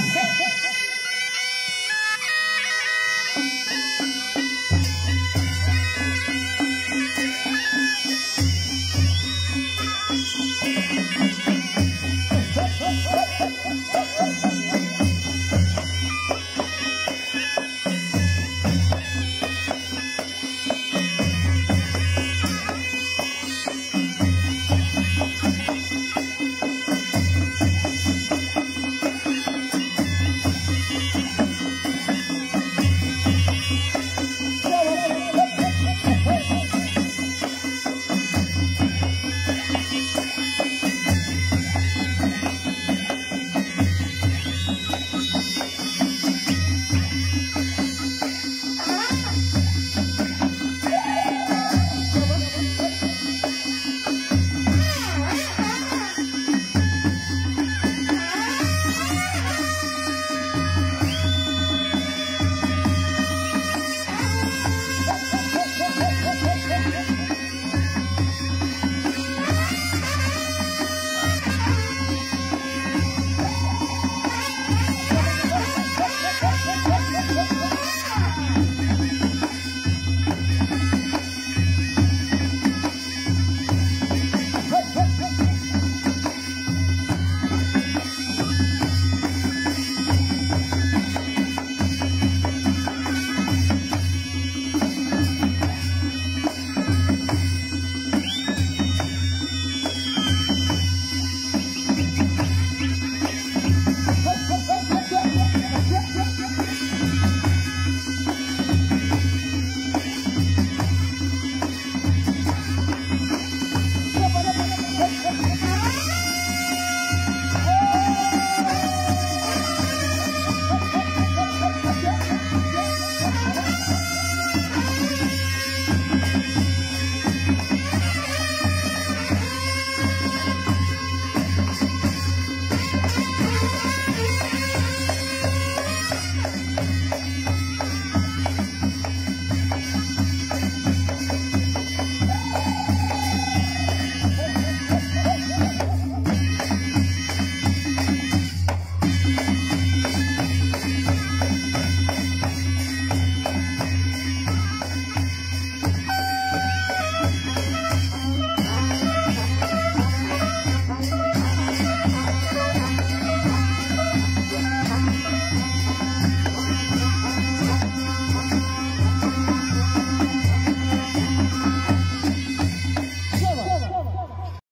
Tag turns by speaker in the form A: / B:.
A: Hey, hey.